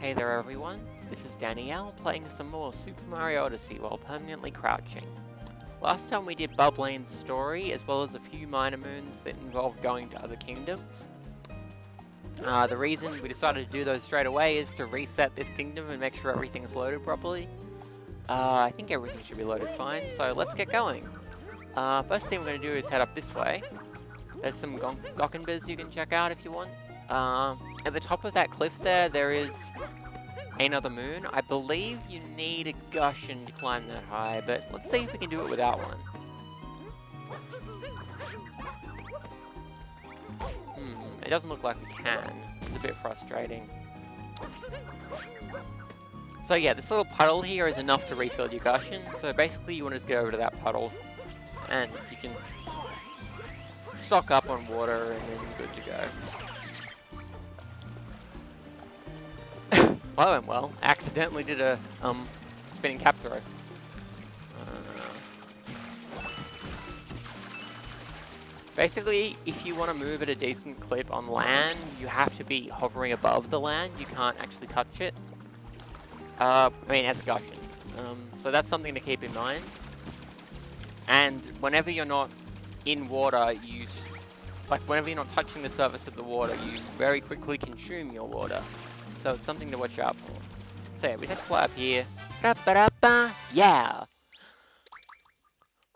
Hey there everyone, this is Danielle playing some more Super Mario Odyssey while permanently crouching. Last time we did Bubblaine's story, as well as a few minor moons that involved going to other kingdoms. Uh, the reason we decided to do those straight away is to reset this kingdom and make sure everything's loaded properly. Uh, I think everything should be loaded fine, so let's get going. Uh, first thing we're going to do is head up this way. There's some Gokkenbas you can check out if you want. At the top of that cliff there, there is another moon. I believe you need a Gushen to climb that high, but let's see if we can do it without one. Hmm, it doesn't look like we can. It's a bit frustrating. So yeah, this little puddle here is enough to refill your Gushen, so basically you want to just go over to that puddle, and you can stock up on water and then you're good to go. Well, went well. Accidentally did a um, spinning cap throw. Uh, basically, if you want to move at a decent clip on land, you have to be hovering above the land. You can't actually touch it. Uh, I mean, as a Gushen. Um, so that's something to keep in mind. And whenever you're not in water, you like whenever you're not touching the surface of the water, you very quickly consume your water. So it's something to watch out for. So yeah, we just fly up here. Ba -ba -ba yeah!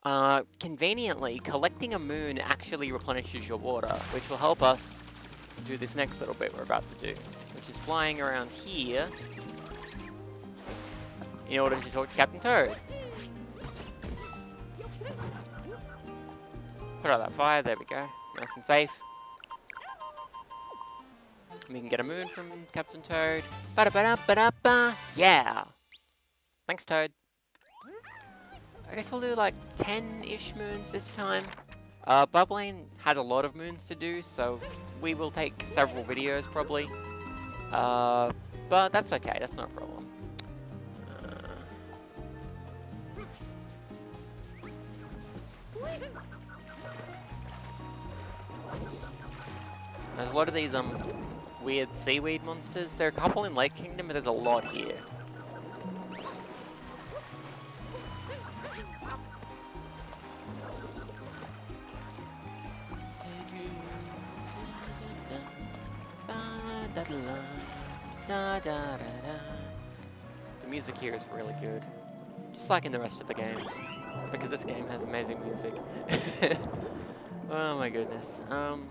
Uh, conveniently, collecting a moon actually replenishes your water, which will help us do this next little bit we're about to do, which is flying around here in order to talk to Captain Toad. Put out that fire, there we go. Nice and safe. We can get a moon from Captain Toad. Ba -da -ba -da -ba -da -ba. Yeah! Thanks, Toad. I guess we'll do like 10-ish moons this time. Uh, Bubblaine has a lot of moons to do, so we will take several videos probably. Uh, but that's okay, that's not a problem. Uh, there's a lot of these um weird seaweed monsters. There are a couple in Lake Kingdom, but there's a lot here. The music here is really good. Just like in the rest of the game. Because this game has amazing music. oh my goodness. Um,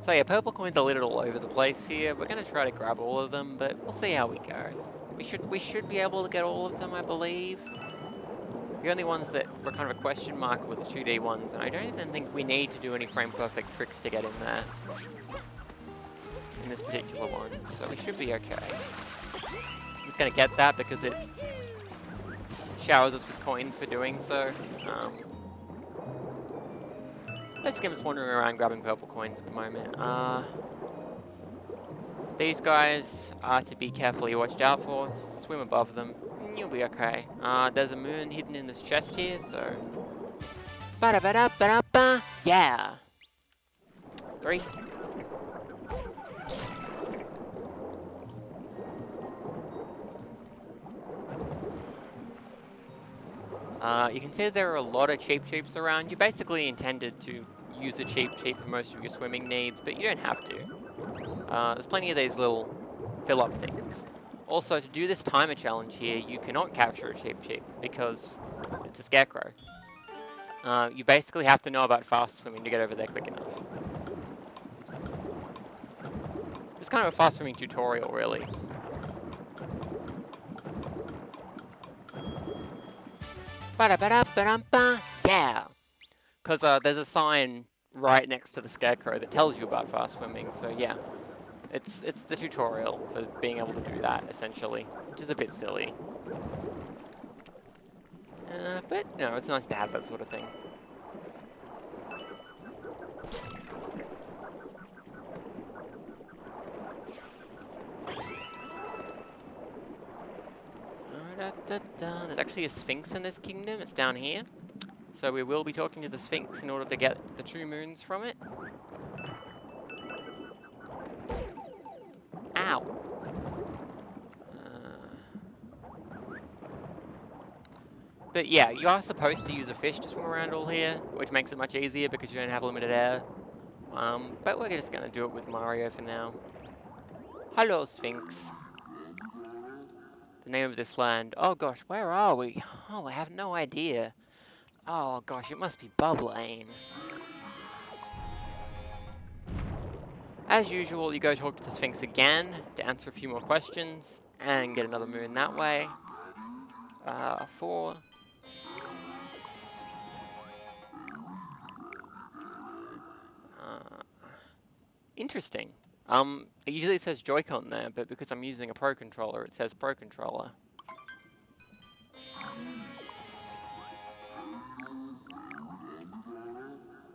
so yeah, purple coins are littered all over the place here. We're going to try to grab all of them, but we'll see how we go. We should we should be able to get all of them, I believe. The only ones that were kind of a question mark were the 2D ones, and I don't even think we need to do any frame perfect tricks to get in there. In this particular one, so we should be okay. I'm just going to get that because it showers us with coins for doing so. Um, Basically, I'm just wandering around grabbing purple coins at the moment. Uh, these guys are to be carefully watched out for. Swim above them. You'll be okay. Uh, there's a moon hidden in this chest here, so... Ba -da -ba -da -ba -da -ba. Yeah! Three. Uh, you can see there are a lot of Cheep Cheeps around. You basically intended to use a cheap Cheep for most of your swimming needs, but you don't have to. Uh, there's plenty of these little fill-up things. Also, to do this timer challenge here, you cannot capture a cheap Cheep because it's a scarecrow. Uh, you basically have to know about fast swimming to get over there quick enough. It's kind of a fast swimming tutorial, really. Ba-da-ba-da-ba-da-ba. Yeah! Because uh, there's a sign right next to the scarecrow that tells you about fast swimming, so yeah. It's, it's the tutorial for being able to do that, essentially, which is a bit silly. Uh, but, you know, it's nice to have that sort of thing. There's actually a sphinx in this kingdom. It's down here. So we will be talking to the sphinx in order to get the two moons from it. Ow. Uh. But yeah, you are supposed to use a fish to swim around all here, which makes it much easier because you don't have limited air. Um, but we're just going to do it with Mario for now. Hello, Sphinx. The name of this land. Oh gosh, where are we? Oh, I have no idea. Oh gosh, it must be Bubblaine. As usual, you go talk to the Sphinx again to answer a few more questions and get another moon that way. Uh, four. Uh, interesting. Um, it usually says Joy-Con there, but because I'm using a Pro Controller, it says Pro Controller.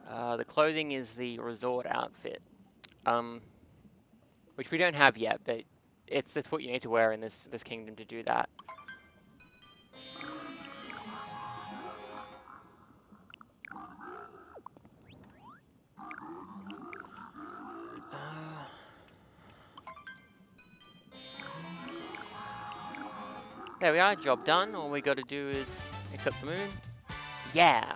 Uh, the clothing is the resort outfit, um, which we don't have yet, but it's it's what you need to wear in this this kingdom to do that. There we are, job done. All we got to do is accept the moon. Yeah.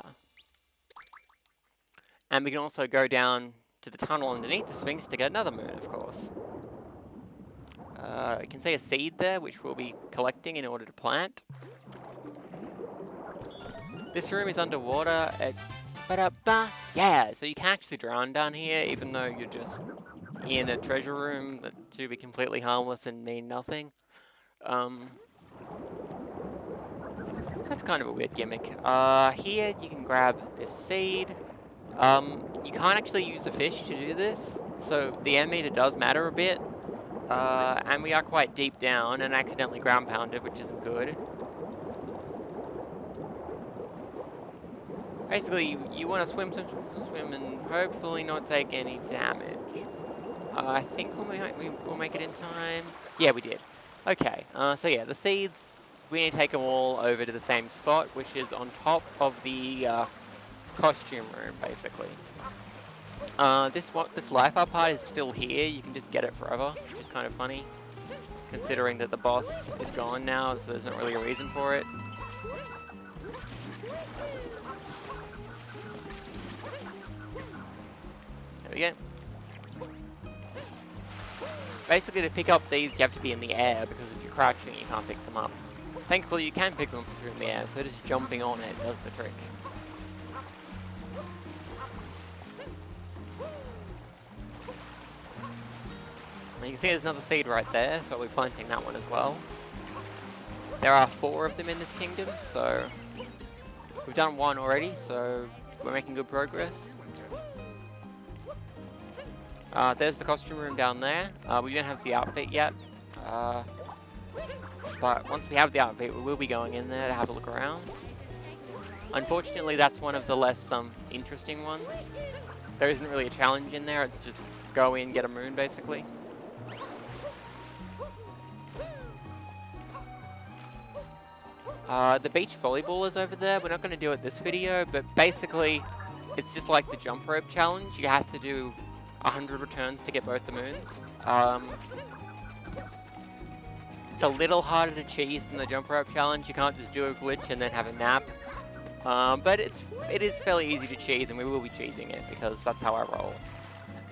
And we can also go down to the tunnel underneath the Sphinx to get another moon, of course. Uh, you can see a seed there, which we'll be collecting in order to plant. This room is underwater at... Ba-da-ba! Yeah, so you can actually drown down here, even though you're just in a treasure room that should be completely harmless and mean nothing. Um, that's kind of a weird gimmick. Uh, here you can grab this seed. Um, you can't actually use a fish to do this, so the air meter does matter a bit. Uh, and we are quite deep down and accidentally ground pounded, which isn't good. Basically, you, you want to swim, swim, swim, swim, swim, and hopefully not take any damage. Uh, I think we'll, we, will make it in time. Yeah, we did. Okay, uh, so yeah, the seeds we need to take them all over to the same spot, which is on top of the uh, costume room, basically. Uh, this what this life up part is still here. You can just get it forever, which is kind of funny, considering that the boss is gone now, so there's not really a reason for it. There we go. Basically, to pick up these, you have to be in the air, because if you're crouching, you can't pick them up. Thankfully you can pick them from the air, so just jumping on it does the trick. you can see there's another seed right there, so I'll be planting that one as well. There are four of them in this kingdom, so we've done one already, so we're making good progress. Uh, there's the costume room down there. Uh, we don't have the outfit yet. Uh, but once we have the outfit, we will be going in there to have a look around. Unfortunately, that's one of the less um, interesting ones. There isn't really a challenge in there, it's just go in, get a moon, basically. Uh, the beach volleyball is over there. We're not going to do it this video, but basically, it's just like the jump rope challenge. You have to do 100 returns to get both the moons. Um, it's a little harder to chase than the jump rope challenge. You can't just do a glitch and then have a nap. Um, but it's it is fairly easy to chase, and we will be chasing it because that's how I roll.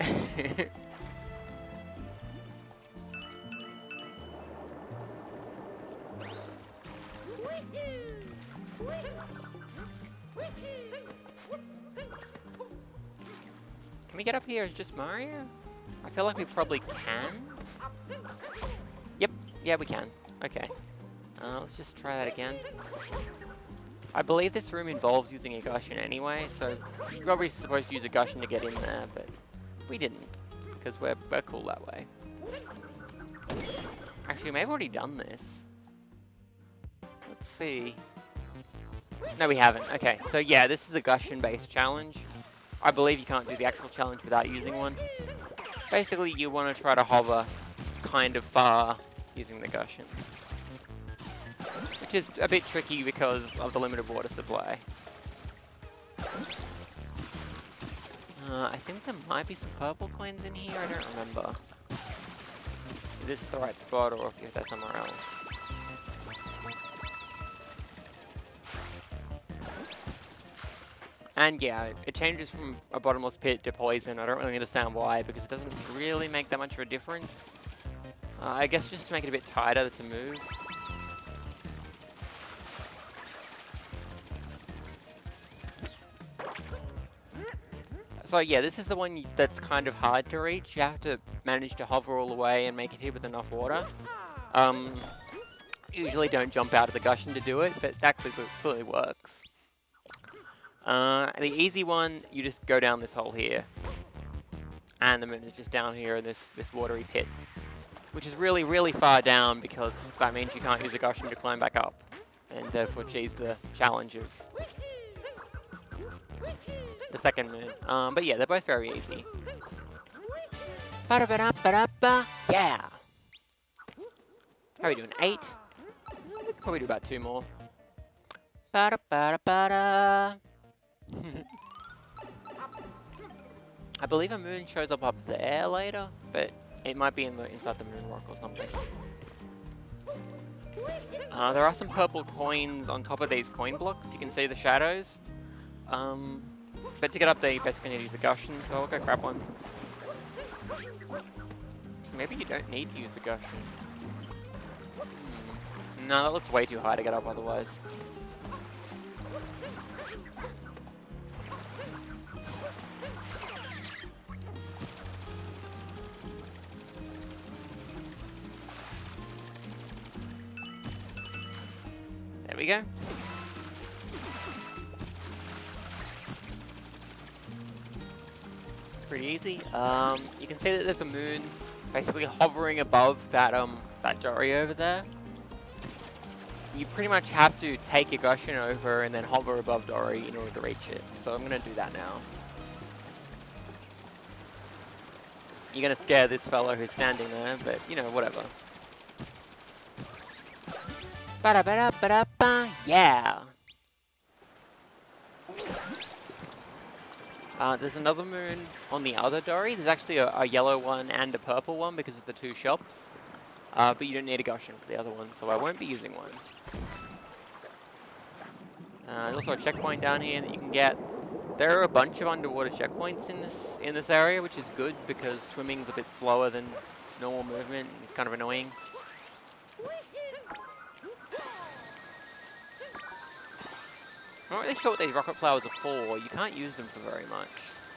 Can we get up here as just Mario? I feel like we probably can. Yeah, we can. Okay. Uh, let's just try that again. I believe this room involves using a Gushen anyway, so you're probably supposed to use a Gushen to get in there, but we didn't, because we're, we're cool that way. Actually, we may have already done this. Let's see. No, we haven't. Okay, so yeah, this is a Gushen-based challenge. I believe you can't do the actual challenge without using one. Basically, you want to try to hover kind of far using the Gushens. Which is a bit tricky because of the limited water supply. Uh, I think there might be some purple coins in here, I don't remember. If this is the right spot or if they're somewhere else. And yeah, it changes from a bottomless pit to poison. I don't really understand why, because it doesn't really make that much of a difference. Uh, I guess just to make it a bit tighter to move. So yeah, this is the one that's kind of hard to reach. You have to manage to hover all the way and make it hit with enough water. Um, usually don't jump out of the Gushen to do it, but that clearly works. Uh, the easy one, you just go down this hole here. And the moon is just down here in this, this watery pit. Which is really, really far down because that means you can't use a Gushen to climb back up. And therefore cheese the challenge of the second moon. Um, but yeah, they're both very easy. Ba -ba -ba. Yeah! How are we doing? Eight? We could probably do about two more. Ba -da -ba -da -ba -da. I believe a moon shows up up there later, but it might be in the inside the moon rock or something. Uh, there are some purple coins on top of these coin blocks. You can see the shadows. Um, but to get up there, you basically need to use a Gushen, so I'll go grab one. So maybe you don't need to use a Gushen. Hmm. No, that looks way too high to get up otherwise. Go. pretty easy. Um, you can see that there's a moon basically hovering above that um that Dorrie over there. You pretty much have to take your Gushen over and then hover above Dorrie in order to reach it. So I'm going to do that now. You're going to scare this fellow who's standing there, but, you know, whatever. Ba -da -ba -da -ba -da. Yeah! Uh, there's another moon on the other Dorrie. There's actually a, a, yellow one and a purple one because of the two shops. Uh, but you don't need a Gushen for the other one, so I won't be using one. Uh, there's also a checkpoint down here that you can get. There are a bunch of underwater checkpoints in this in this area, which is good because swimming's a bit slower than normal movement. Kind of annoying. I'm not really sure what these rocket flowers are for. You can't use them for very much.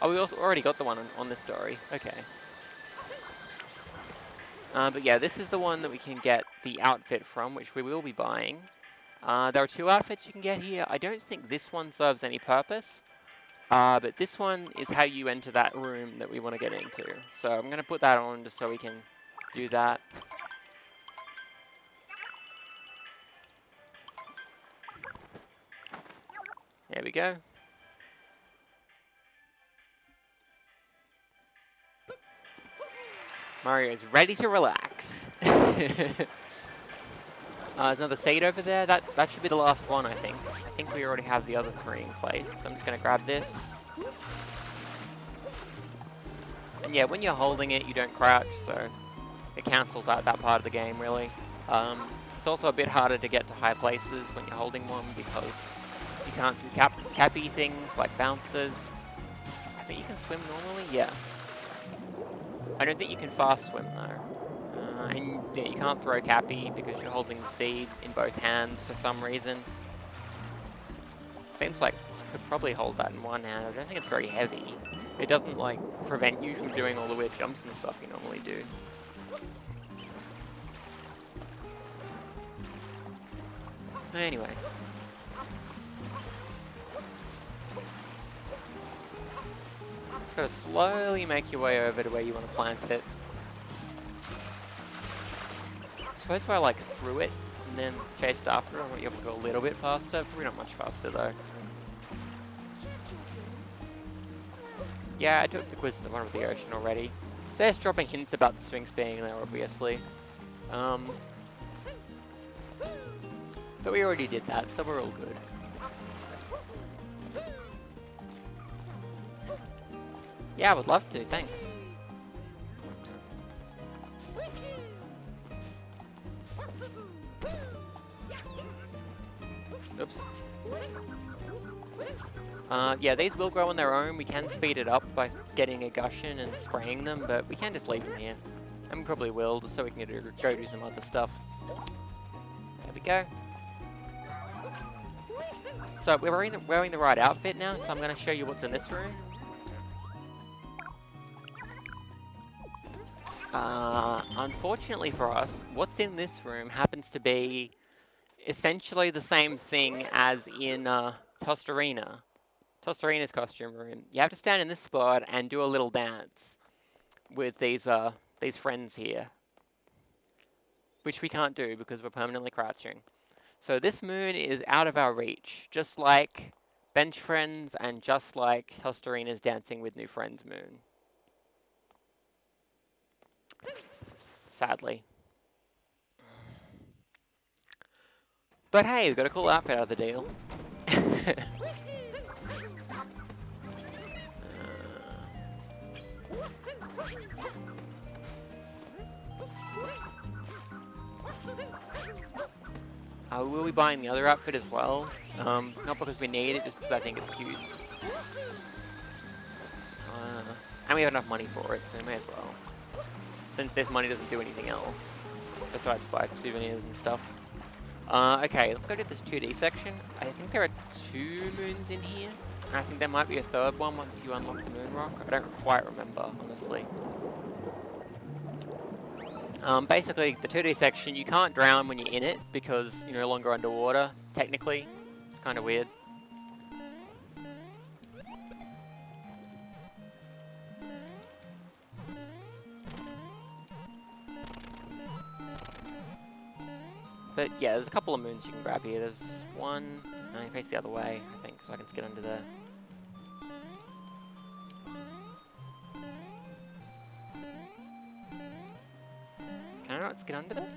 Oh, we also already got the one on, on this story. Okay. Uh, but yeah, this is the one that we can get the outfit from, which we will be buying. Uh, there are two outfits you can get here. I don't think this one serves any purpose. Uh, but this one is how you enter that room that we want to get into. So I'm going to put that on just so we can do that. There we go. Mario is ready to relax. uh, there's another seed over there. That that should be the last one, I think. I think we already have the other three in place. So I'm just going to grab this. And yeah, when you're holding it, you don't crouch, so it cancels out that part of the game, really. Um, it's also a bit harder to get to high places when you're holding one because you can't do cap cappy things like bouncers. I think you can swim normally, yeah. I don't think you can fast swim though. Uh, and yeah, you can't throw cappy because you're holding the seed in both hands for some reason. Seems like you could probably hold that in one hand. I don't think it's very heavy. It doesn't like prevent you from doing all the weird jumps and stuff you normally do. Anyway, Just gotta slowly make your way over to where you want to plant it. Suppose if I like through it and then chased after it, I might be able to go a little bit faster. Probably not much faster though. Yeah, I took the quiz at the bottom of the ocean already. They're just dropping hints about the Sphinx being there, obviously. Um, but we already did that, so we're all good. Yeah, I would love to, thanks. Oops. Uh, yeah, these will grow on their own. We can speed it up by getting a Gushen and spraying them, but we can just leave them here. And we probably will, just so we can go do some other stuff. There we go. So we're wearing the, wearing the right outfit now, so I'm going to show you what's in this room. Uh, unfortunately for us, what's in this room happens to be essentially the same thing as in uh, Tostarena. Tostarena's costume room. You have to stand in this spot and do a little dance with these uh, these friends here. Which we can't do because we're permanently crouching. So this moon is out of our reach, just like Bench Friends and just like Tostarena's Dancing with New Friends moon. Sadly. But hey, we got a cool outfit out of the deal. I uh, will be buying the other outfit as well. Um, not because we need it, just because I think it's cute. Uh, and we have enough money for it, so we may as well since this money doesn't do anything else besides buy souvenirs and stuff. Uh, okay, let's go to this 2D section. I think there are two moons in here. And I think there might be a third one once you unlock the moon rock. I don't quite remember, honestly. Um, basically, the 2D section, you can't drown when you're in it because you're no longer underwater, technically. It's kind of weird. But yeah, there's a couple of moons you can grab here. There's one, no, you face the other way, I think, so I can get under there. Can I not get under there?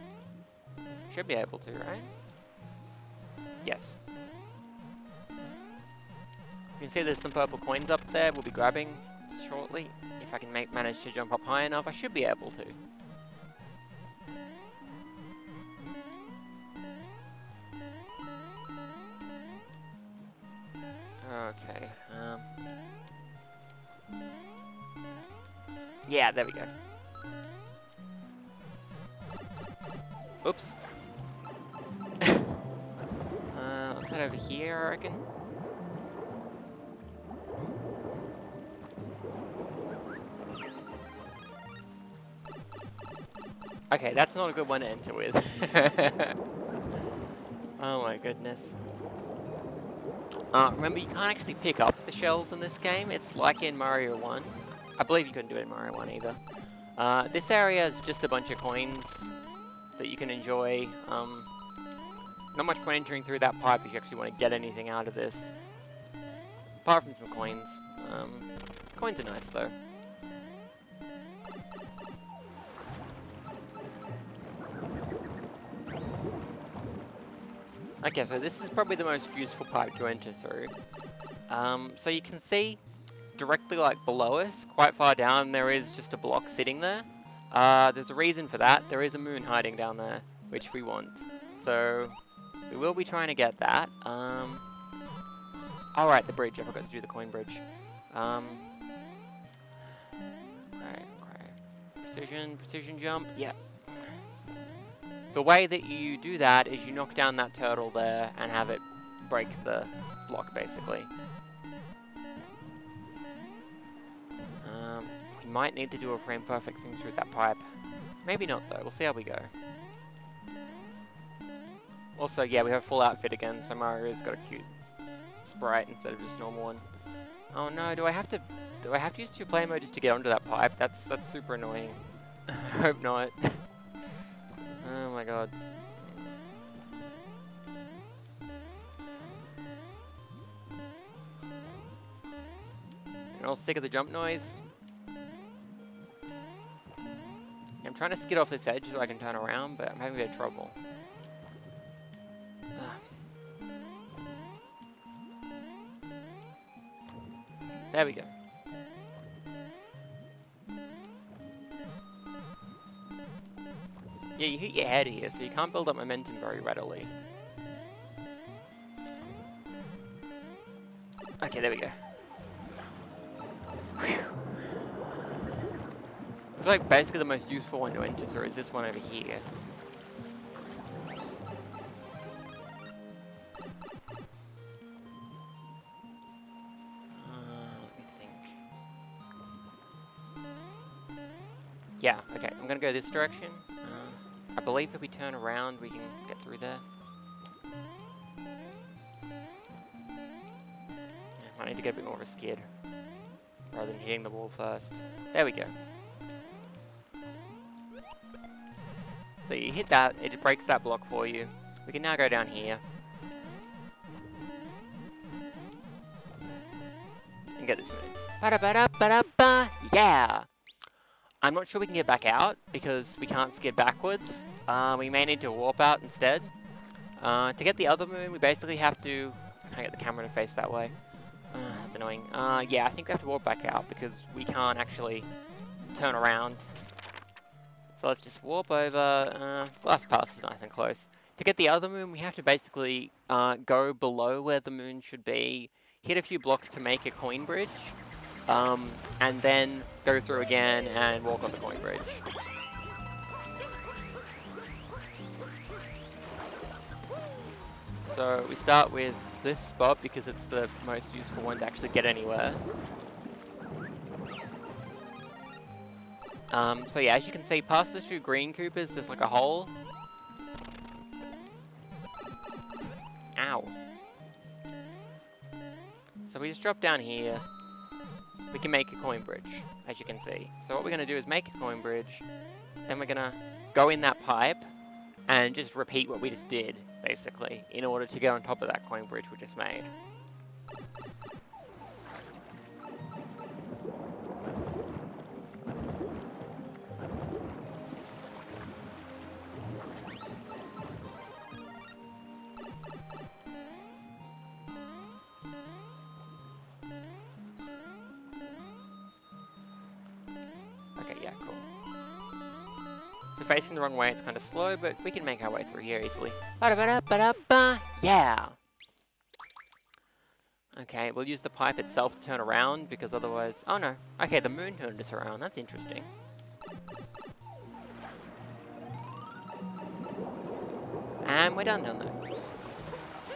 Should be able to, right? Yes. You can see there's some purple coins up there we'll be grabbing shortly. If I can make, manage to jump up high enough, I should be able to. Okay. Um. Yeah, there we go. Oops. uh, let's head over here, I reckon. Okay, that's not a good one to enter with. oh my goodness. Uh, remember, you can't actually pick up the shells in this game. It's like in Mario 1. I believe you couldn't do it in Mario 1 either. Uh, this area is just a bunch of coins that you can enjoy. Um, not much point entering through that pipe if you actually want to get anything out of this. Apart from some coins. Um, coins are nice though. Okay, so this is probably the most useful pipe to enter through. Um, so you can see directly like below us, quite far down, there is just a block sitting there. Uh, there's a reason for that. There is a moon hiding down there, which we want. So we will be trying to get that. Um, Alright, the bridge. I forgot to do the coin bridge. Um, okay, okay. Precision, precision jump. Yeah, the way that you do that is you knock down that turtle there and have it break the block, basically. Um, we might need to do a frame perfect thing through that pipe. Maybe not, though. We'll see how we go. Also, yeah, we have a full outfit again, so Mario's got a cute sprite instead of just normal one. Oh no, do I have to do I have to use two player mode just to get onto that pipe? That's that's super annoying. I hope not. Oh my god. You're all sick of the jump noise? I'm trying to skid off this edge so I can turn around, but I'm having a bit of trouble. There we go. Yeah, you hit your head here, so you can't build up momentum very readily. Okay, there we go. Whew. It's like basically the most useful one to enter, so is this one over here. Uh. Yeah, okay, I'm gonna go this direction. I believe if we turn around, we can get through there. Yeah, I need to get a bit more of a skid, rather than hitting the wall first. There we go. So you hit that, it breaks that block for you. We can now go down here. And get this moon. Ba-da-ba-da-ba-da-ba! Yeah! I'm not sure we can get back out, because we can't skid backwards. Uh, we may need to warp out instead. Uh, to get the other moon, we basically have to... I get the camera to face that way? Uh, that's annoying. Uh, yeah, I think we have to warp back out, because we can't actually turn around so let's just warp over. Uh, last pass is nice and close. To get the other moon, we have to basically uh, go below where the moon should be, hit a few blocks to make a coin bridge, um, and then go through again and walk on the coin bridge. So we start with this spot because it's the most useful one to actually get anywhere. Um, so yeah, as you can see, past the two green Koopas, there's like a hole. Ow. So we just drop down here. We can make a coin bridge, as you can see. So what we're going to do is make a coin bridge. Then we're going to go in that pipe and just repeat what we just did, basically, in order to get on top of that coin bridge we just made. Wrong way, it's kind of slow, but we can make our way through here easily. Ba-da-ba-da-ba-da-ba! Yeah! Okay, we'll use the pipe itself to turn around, because otherwise... Oh no, okay, the moon turned us around, that's interesting. And we're done down there.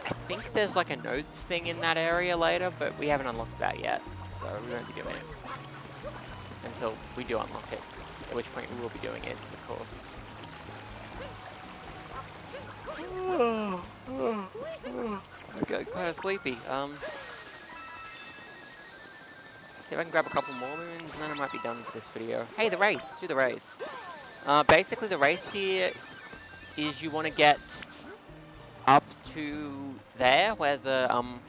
I think there's like a notes thing in that area later, but we haven't unlocked that yet, so we won't be doing it until we do unlock it, at which point we will be doing it, of course. I got kind of sleepy. Um, see if I can grab a couple more moons, and then I might be done for this video. Hey, the race! Let's do the race. Uh, basically, the race here is you want to get up to there, where the, um...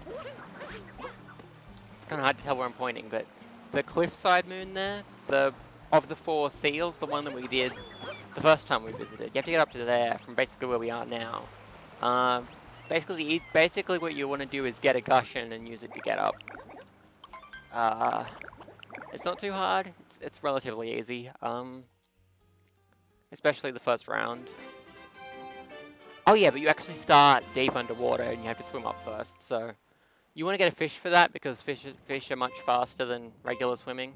It's kind of hard to tell where I'm pointing, but the cliffside moon there, the of the four seals, the one that we did the first time we visited. You have to get up to there from basically where we are now. Um, basically, basically what you want to do is get a Gushen and use it to get up. Uh, it's not too hard. It's, it's relatively easy. Um, especially the first round. Oh yeah, but you actually start deep underwater and you have to swim up first, so... You want to get a fish for that because fish, fish are much faster than regular swimming.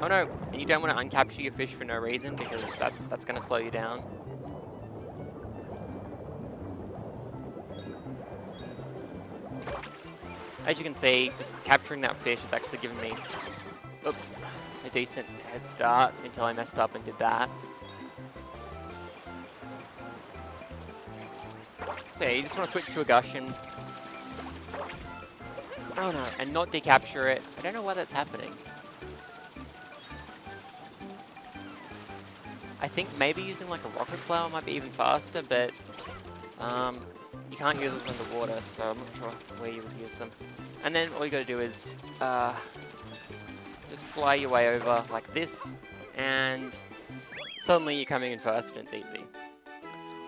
Oh no, you don't want to uncapture your fish for no reason because that, that's going to slow you down. As you can see, just capturing that fish has actually given me oops, a decent head start until I messed up and did that. So yeah, you just want to switch to a Gushen. Oh no, and not decapture it. I don't know why that's happening. I think maybe using like a rocket flower might be even faster, but um, you can't use them underwater, so I'm not sure where you would use them. And then all you gotta do is uh, just fly your way over like this, and suddenly you're coming in first and it's easy.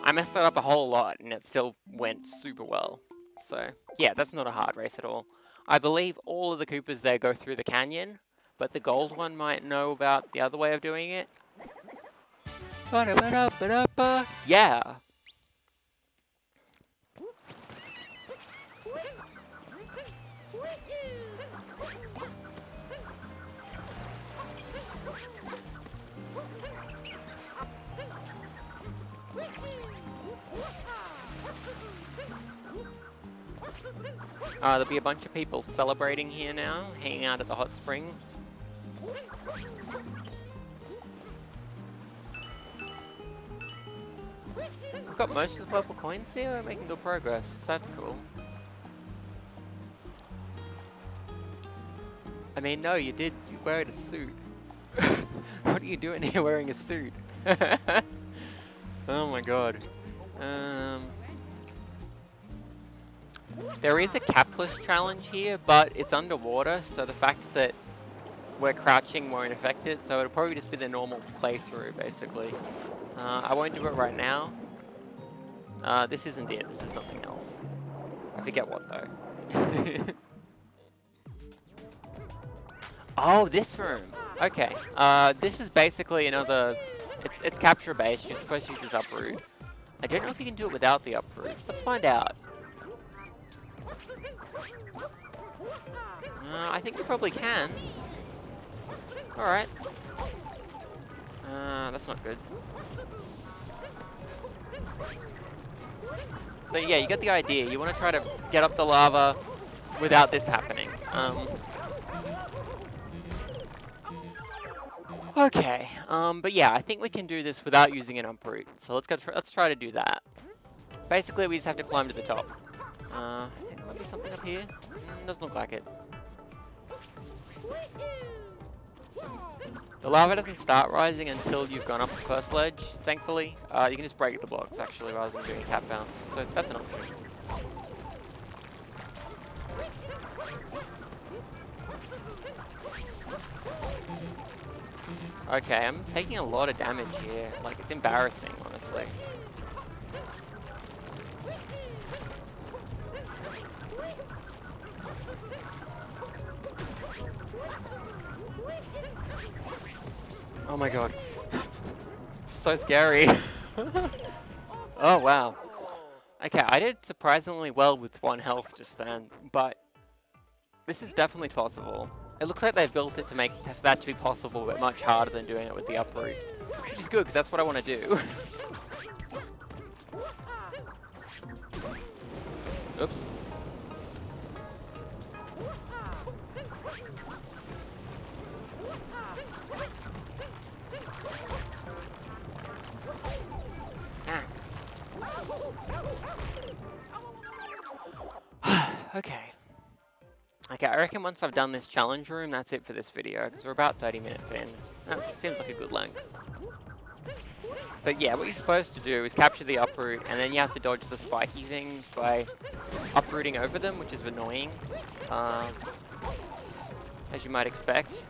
I messed that up a whole lot and it still went super well. So, yeah, that's not a hard race at all. I believe all of the Koopas there go through the canyon, but the gold one might know about the other way of doing it. Yeah. Uh, there'll be a bunch of people celebrating here now, hanging out at the hot spring. Got most of the purple coins here, we're making good progress, that's cool. I mean, no, you did, you wear a suit. what are you doing here wearing a suit? oh my god. Um... There is a capless challenge here, but it's underwater, so the fact that we're crouching won't affect it, so it'll probably just be the normal playthrough, basically. Uh, I won't do it right now. Uh, this isn't it, this is something else. I forget what, though. oh, this room! Okay, uh, this is basically another... It's, it's capture-based, you're supposed to use this uproot. I don't know if you can do it without the uproot. Let's find out. Uh, I think you probably can. Alright. Uh, that's not good. So yeah, you get the idea. You want to try to get up the lava without this happening. Um, okay, um, but yeah, I think we can do this without using an uproot. So let's go. Tr let's try to do that. Basically, we just have to climb to the top. Uh, there might be something up here. Mm, doesn't look like it. The lava doesn't start rising until you've gone up the first ledge, thankfully. Uh, you can just break the blocks, actually, rather than doing a cap bounce. So that's an option. Okay, I'm taking a lot of damage here. Like, it's embarrassing, honestly. Oh my god. so scary. oh wow. Okay, I did surprisingly well with one health just then, but this is definitely possible. It looks like they've built it to make that to be possible, but much harder than doing it with the uproot. Which is good, because that's what I want to do. Oops. Okay. Okay, I reckon once I've done this challenge room, that's it for this video, because we're about 30 minutes in. That seems like a good length. But yeah, what you're supposed to do is capture the uproot, and then you have to dodge the spiky things by uprooting over them, which is annoying, um, as you might expect.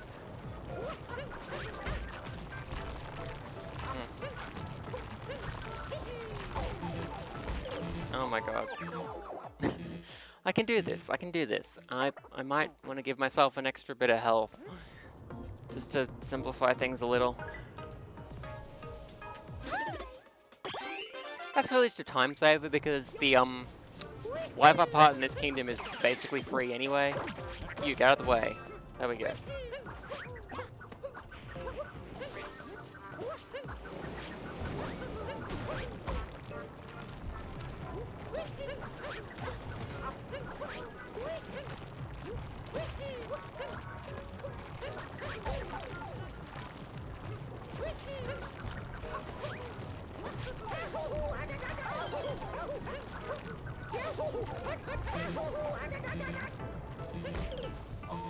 Hmm. Oh my god. I can do this, I can do this. I, I might want to give myself an extra bit of health. Just to simplify things a little. That's really just a time saver because the um Wi-Fi part in this kingdom is basically free anyway. You, get out of the way. There we go.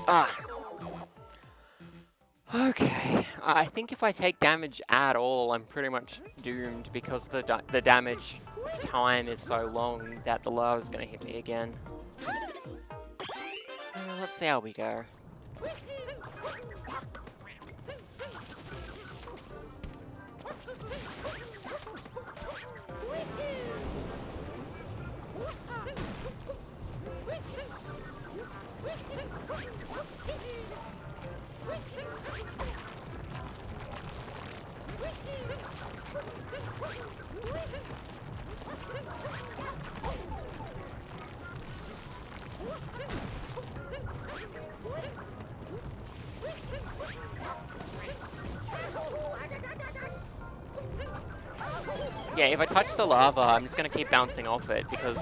Ah. Okay. I think if I take damage at all, I'm pretty much doomed because the da the damage time is so long that the lava is going to hit me again. Uh, let's see how we go. Yeah, if I touch the lava, I'm just going to keep bouncing off it because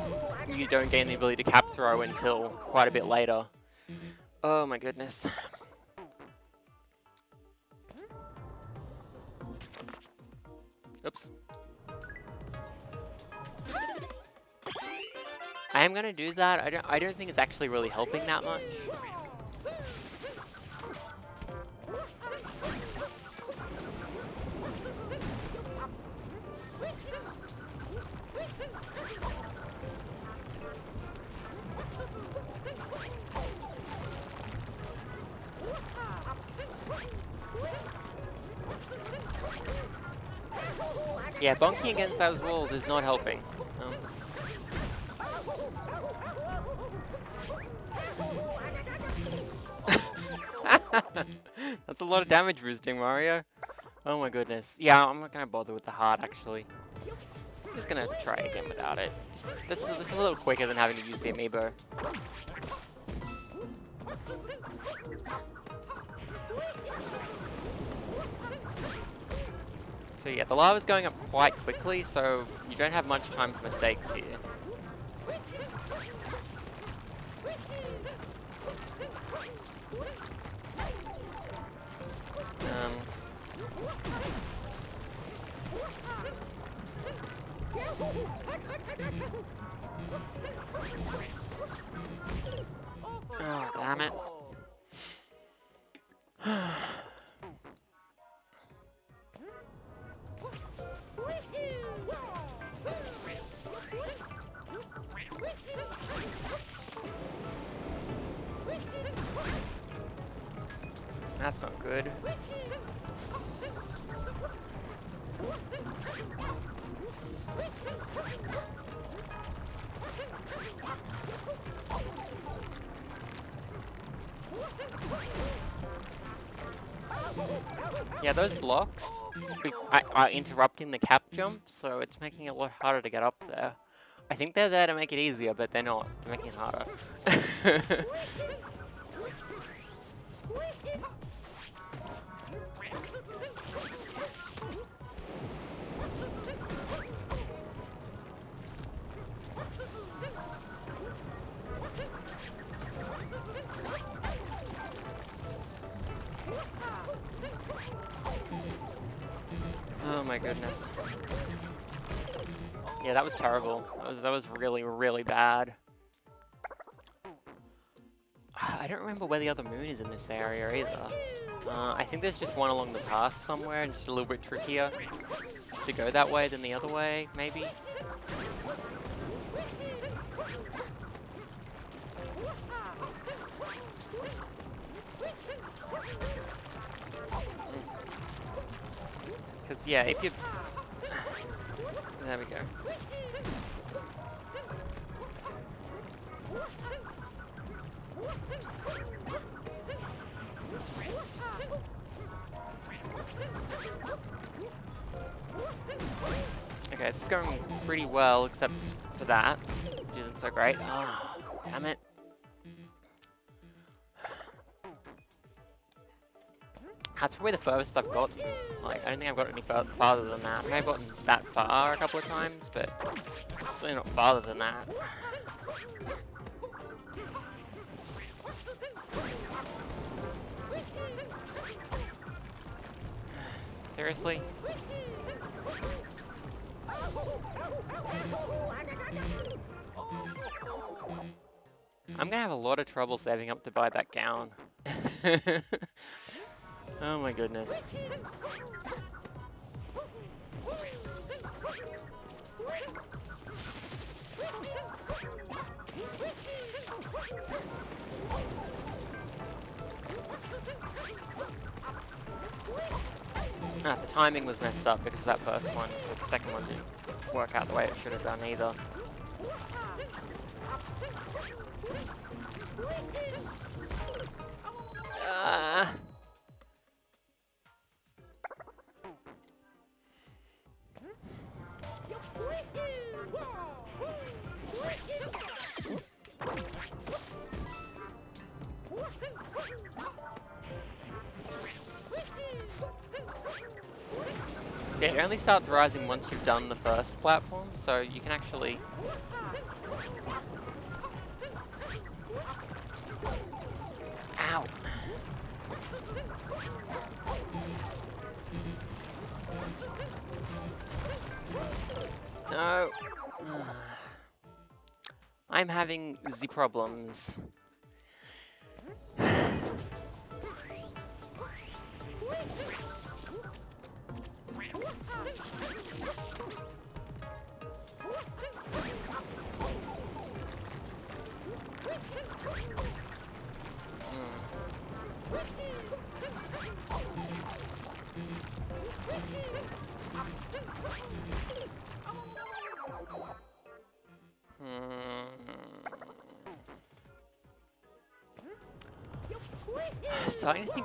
you don't gain the ability to cap throw until quite a bit later. Oh my goodness. Oops. I am gonna do that. I don't I don't think it's actually really helping that much. Yeah, bonking against those walls is not helping. Um, That's a lot of damage boosting, Mario. Oh my goodness. Yeah, I'm not gonna bother with the heart, actually. I'm just gonna try again without it. Just, that's, that's a little quicker than having to use the amiibo. So yeah, the lava's going up quite quickly, so you don't have much time for mistakes here. Um, good. Yeah, those blocks are interrupting the cap jump, so it's making it a lot harder to get up there. I think they're there to make it easier, but they're not. They're making it harder. goodness. Yeah, that was terrible. That was, that was really, really bad. I don't remember where the other moon is in this area either. Uh, I think there's just one along the path somewhere, and just a little bit trickier to go that way than the other way, maybe? Because, yeah, if you... There we go. Okay, it's going pretty well, except for that, which isn't so great. Oh, That's probably the furthest I've got. Like, I don't think I've got any farther than that. I may have gotten that far a couple of times, but certainly not farther than that. Seriously? I'm gonna have a lot of trouble saving up to buy that gown. oh my goodness. Ah, the timing was messed up because of that first one, so the second one didn't work out the way it should have done either. Ah. So it only starts rising once you've done the first platform, so you can actually... Ow! No! I'm having the problems.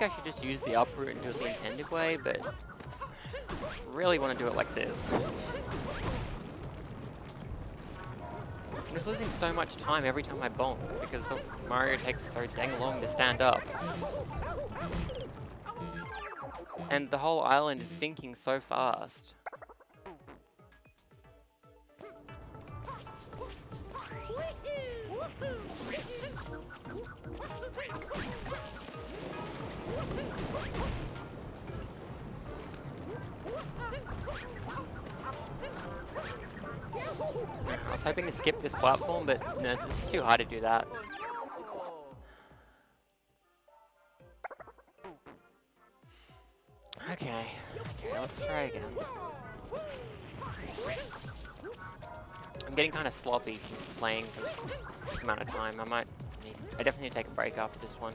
I should just use the uproot and do it the intended way, but really want to do it like this. I'm just losing so much time every time I bonk because the Mario takes so dang long to stand up. And the whole island is sinking so fast. Was hoping to skip this platform, but no, this is too hard to do that. Okay, okay, let's try again. I'm getting kind of sloppy playing this amount of time. I might need, I definitely need to take a break after this one.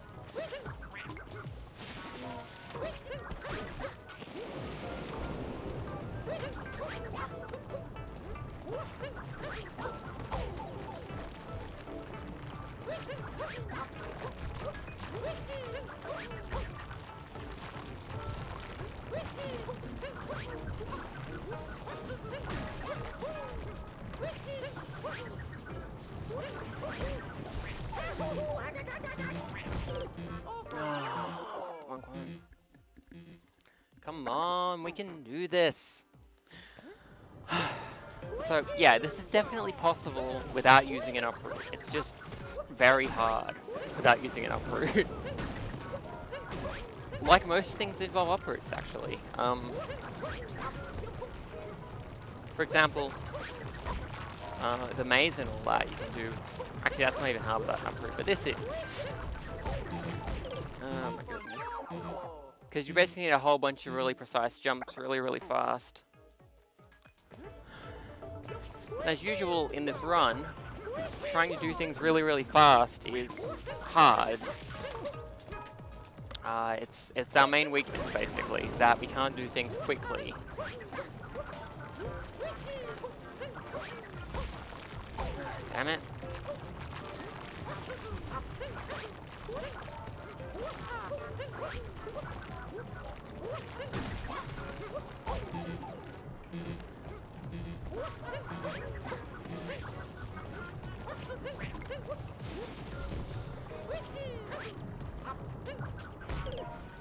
Come on, we can do this. so, yeah, this is definitely possible without using an uproot. It's just very hard without using an uproot. like most things that involve uproots, actually. Um, for example, uh, the maze and all that you can do. Actually, that's not even hard without an uproot, but this is. Oh my goodness. Because you basically need a whole bunch of really precise jumps really, really fast. As usual in this run, trying to do things really, really fast is hard. Uh, it's, it's our main weakness, basically, that we can't do things quickly. Damn it.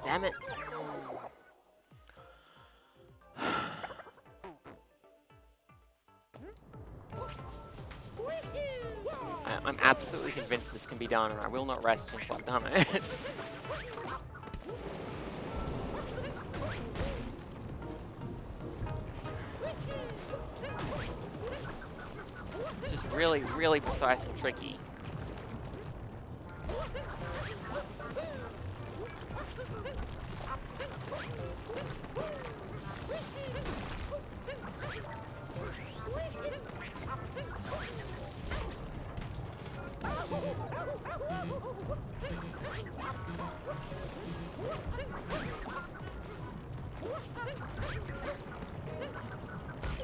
Damn it. I, am absolutely convinced this can be done, and I will not rest until I've done it. really, really precise and tricky.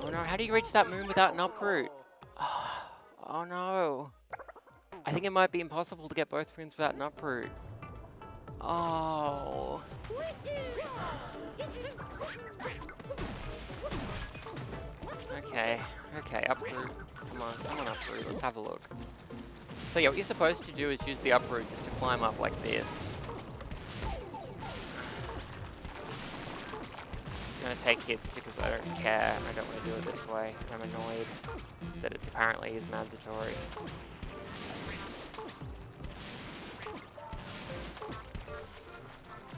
Oh no, how do you reach that moon without an uproot? Oh no. I think it might be impossible to get both moons without an uproot. Oh. Okay, okay, uproot. Come on, come on uproot, let's have a look. So yeah, what you're supposed to do is use the uproot just to climb up like this. Gonna take hits because I don't care. I don't want to do it this way. I'm annoyed that it apparently is mandatory.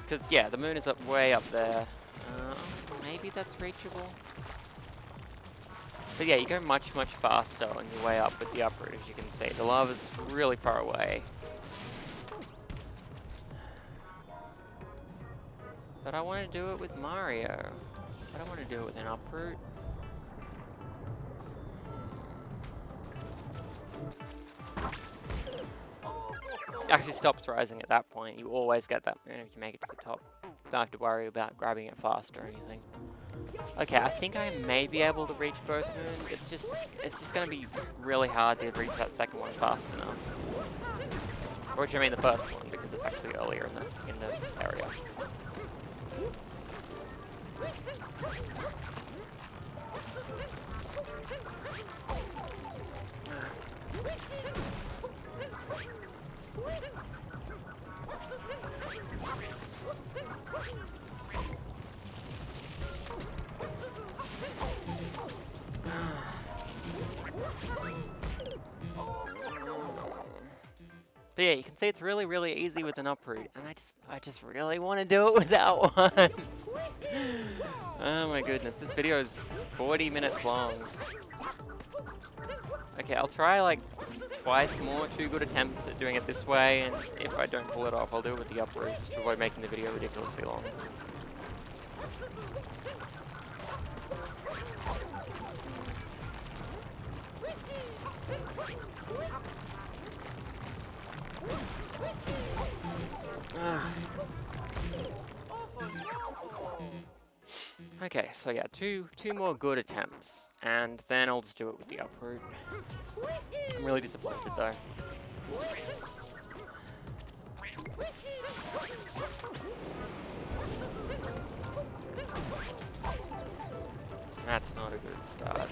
Because, yeah, the moon is up way up there. Uh, maybe that's reachable. But yeah, you go much, much faster on your way up with the uproot, as you can see. The lava's really far away. But I want to do it with Mario. I don't want to do it with an uproot. actually stops rising at that point. You always get that moon if you make it to the top. Don't have to worry about grabbing it fast or anything. Okay, I think I may be able to reach both moons. It's just, it's just going to be really hard to reach that second one fast enough. Or which I mean the first one, because it's actually earlier in the, in the area. Wait! But yeah, you can see it's really, really easy with an uproot, and I just, I just really want to do it without one. oh my goodness, this video is 40 minutes long. Okay, I'll try like twice more, two good attempts at doing it this way, and if I don't pull it off, I'll do it with the uproot, just to avoid making the video ridiculously long. Ah. Okay, so yeah, two two more good attempts, and then I'll just do it with the uproot. I'm really disappointed though. That's not a good start.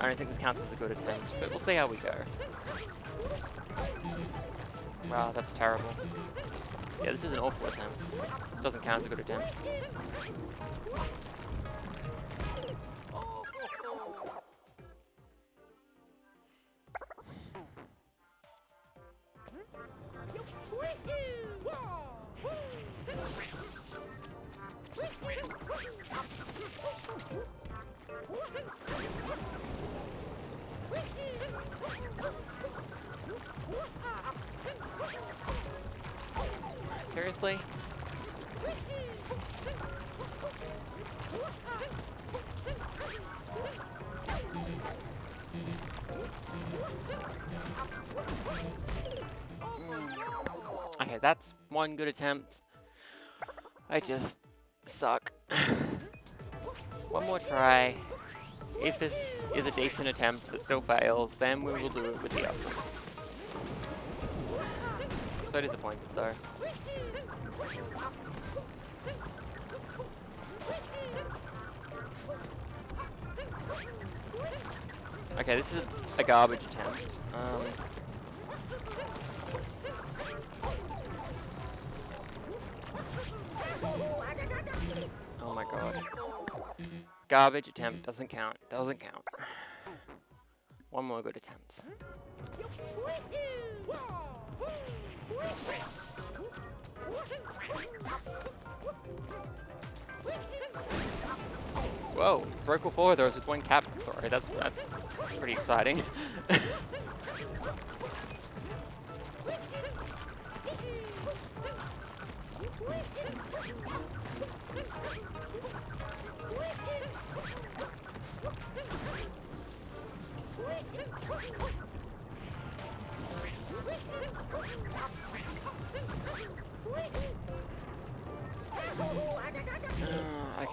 I don't think this counts as a good attempt, but we'll see how we go. Wow, that's terrible. Yeah, this is an awful attempt. This doesn't count as a good attempt. Seriously? Okay, that's one good attempt. I just suck. one more try. If this is a decent attempt that still fails, then we will do it with the other. So disappointed though. Okay, this is a garbage attempt. Um, oh my god. Garbage attempt doesn't count. Doesn't count. One more good attempt. Whoa, broke all four of those with one cap throw. That's that's pretty exciting.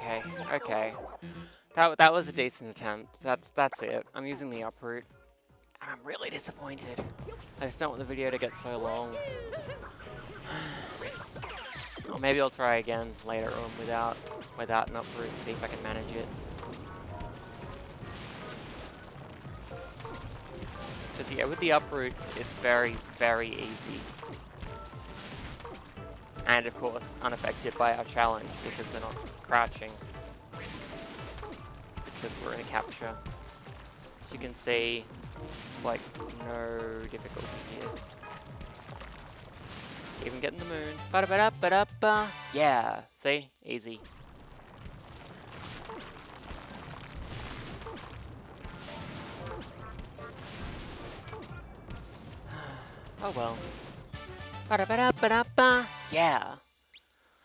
okay, okay. That, that was a decent attempt. That's that's it. I'm using the uproot. And I'm really disappointed. I just don't want the video to get so long. or maybe I'll try again later on without without an uproot and see if I can manage it. Because yeah, with the uproot, it's very, very easy. And of course, unaffected by our challenge because we're not crouching. Because we're in a capture. As you can see, it's like no difficulty here. Even getting the moon. Ba -da -ba -da -ba -da -ba. Yeah, see? Easy. oh well. Ba -da -ba -da -ba -da -ba. Yeah.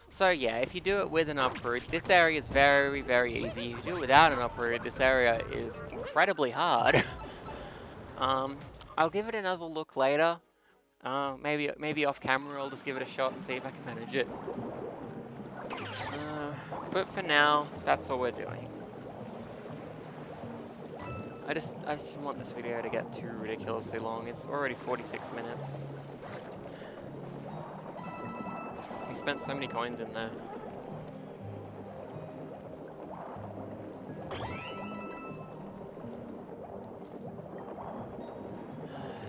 So yeah, if you do it with an uproot, this area is very, very easy. If you do it without an uproot, this area is incredibly hard. um, I'll give it another look later. Uh, maybe maybe off camera I'll just give it a shot and see if I can manage it. Uh, but for now, that's all we're doing. I just I just want this video to get too ridiculously long. It's already 46 minutes. We spent so many coins in there.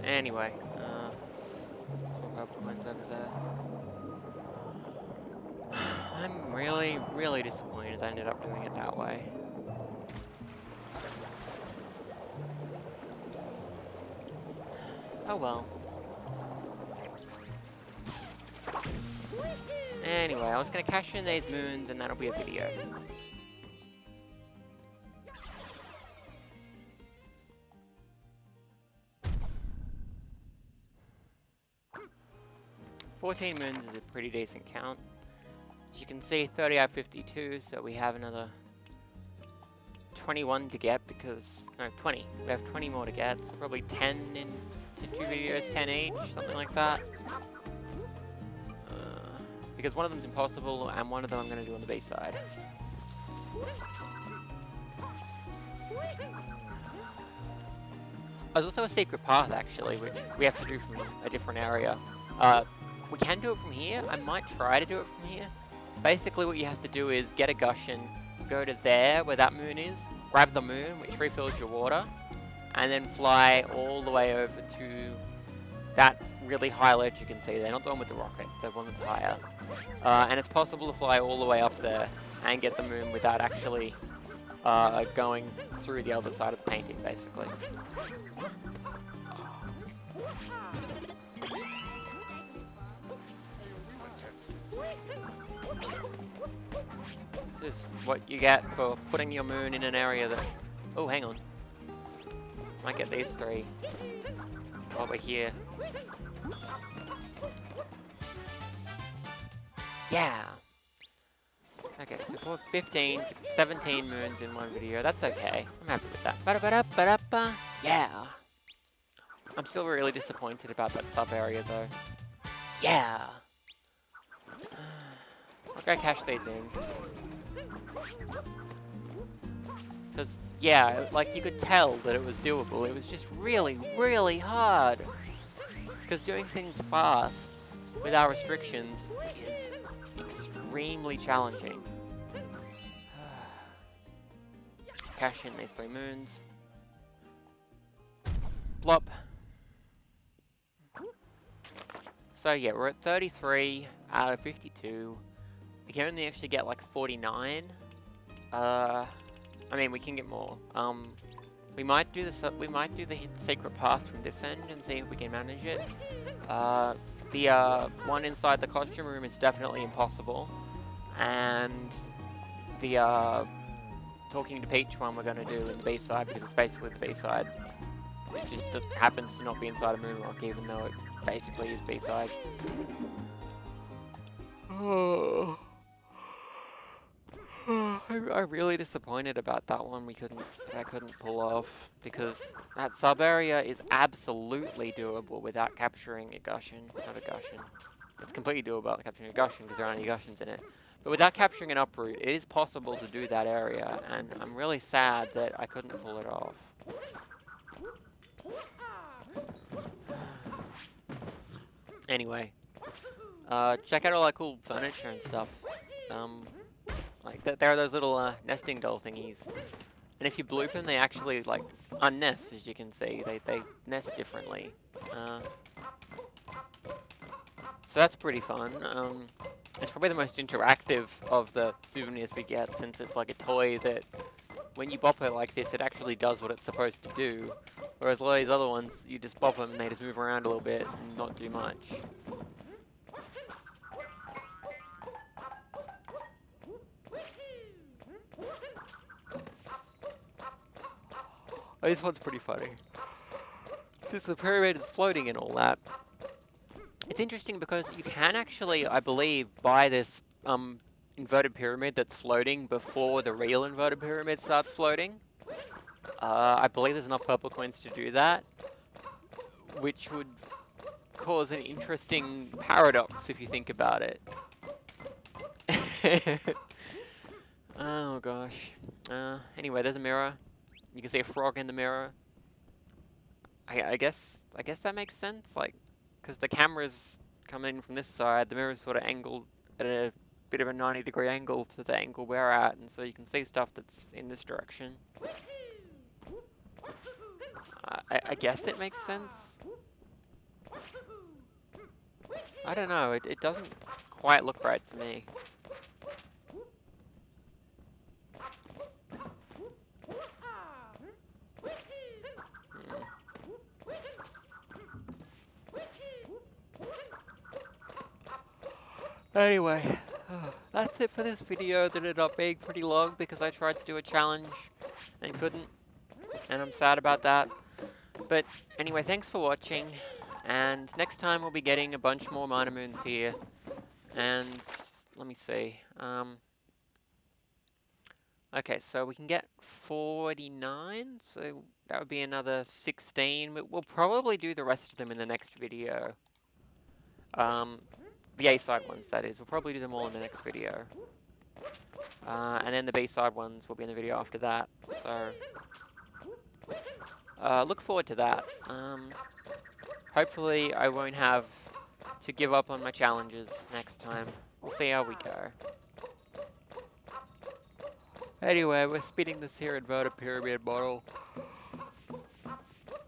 Anyway, uh, some purple coins over there. I'm really, really disappointed I ended up doing it that way. Oh well. Anyway, I was gonna cash in these moons and that'll be a video. Fourteen moons is a pretty decent count. As you can see, 30 out of 52, so we have another 21 to get because, no, 20. We have 20 more to get, so probably 10 into two videos, 10 each, something like that because one of them's impossible and one of them I'm going to do on the base side. There's also a secret path actually, which we have to do from a different area. Uh, we can do it from here. I might try to do it from here. Basically what you have to do is get a Gushen, go to there where that moon is, grab the moon, which refills your water, and then fly all the way over to that really high ledge you can see there, not the one with the rocket, the one that's higher. Uh, and it's possible to fly all the way up there and get the moon without actually uh, going through the other side of the painting, basically. This is what you get for putting your moon in an area that... Oh, hang on. Might get these three over here. Yeah. Okay, so for 15, 17 moons in one video. That's okay. I'm happy with that. Ba -da -ba -da -ba. Yeah. I'm still really disappointed about that sub area though. Yeah. I'll go cash these in. Because, yeah, like you could tell that it was doable. It was just really, really hard. Because doing things fast with our restrictions is extremely challenging. Cash in these three moons. Blop. So yeah, we're at 33 out of 52. We can only actually get like 49. Uh, I mean, we can get more. Um, we might do this. We might do the secret path from this end and see if we can manage it. Uh, the uh, one inside the costume room is definitely impossible and the uh, talking to Peach one we're going to do in the B-side because it's basically the B-side. It just happens to not be inside a Moonrock even though it basically is B-side. Oh. I'm really disappointed about that one we couldn't I couldn't pull off because that sub area is absolutely doable without capturing a Gushen, not a Gushen. It's completely doable without capturing a Gushen because there aren't any Gushens in it. But without capturing an uproot, it is possible to do that area, and I'm really sad that I couldn't pull it off. anyway, uh, check out all that cool furniture and stuff. Um, like, th there are those little uh, nesting doll thingies. And if you bloop them, they actually, like, unnest, as you can see. They, they nest differently. Uh, so that's pretty fun. Um, it's probably the most interactive of the souvenirs we get since it's like a toy that when you bop it like this, it actually does what it's supposed to do. Whereas a lot of these other ones, you just bop them and they just move around a little bit and not do much. Oh, this one's pretty funny. Since the pyramid is floating and all that. It's interesting because you can actually, I believe, buy this um, inverted pyramid that's floating before the real inverted pyramid starts floating. Uh, I believe there's enough purple coins to do that, which would cause an interesting paradox if you think about it. oh gosh. Uh, anyway, there's a mirror. You can see a frog in the mirror. I, I guess I guess that makes sense, like, because the camera's coming in from this side, the mirror's sort of angled at a bit of a 90 degree angle to the angle we're at, and so you can see stuff that's in this direction. I, I, guess it makes sense. I don't know, it, it doesn't quite look right to me. Anyway, that's it for this video that ended up being pretty long because I tried to do a challenge and couldn't. And I'm sad about that. But anyway, thanks for watching. And next time we'll be getting a bunch more minor moons here. And let me see. Um, okay, so we can get 49. So that would be another 16. We'll probably do the rest of them in the next video. Um, the A-side ones, that is. We'll probably do them all in the next video. Uh, and then the B-side ones will be in the video after that. So, uh, look forward to that. Um, hopefully I won't have to give up on my challenges next time. We'll see how we go. Anyway, we're spinning this here inverted pyramid model.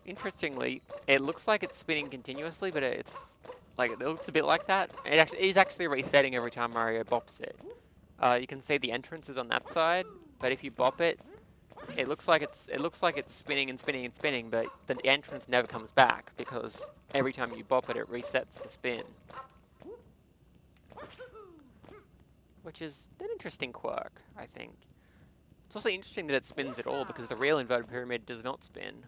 Interestingly, it looks like it's spinning continuously, but it's like, it looks a bit like that. It actually is actually resetting every time Mario bops it. Uh, you can see the entrance is on that side, but if you bop it, it looks like it's it looks like it's spinning and spinning and spinning, but the entrance never comes back because every time you bop it, it resets the spin. Which is an interesting quirk, I think. It's also interesting that it spins at all because the real inverted pyramid does not spin.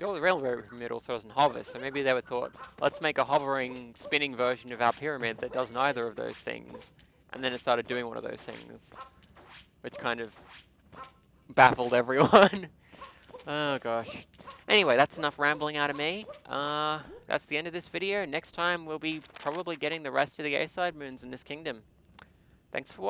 The railroad pyramid also doesn't hover, so maybe they were thought, let's make a hovering, spinning version of our pyramid that does neither of those things. And then it started doing one of those things. Which kind of baffled everyone. oh gosh. Anyway, that's enough rambling out of me. Uh, that's the end of this video. Next time we'll be probably getting the rest of the A-side moons in this kingdom. Thanks for watching.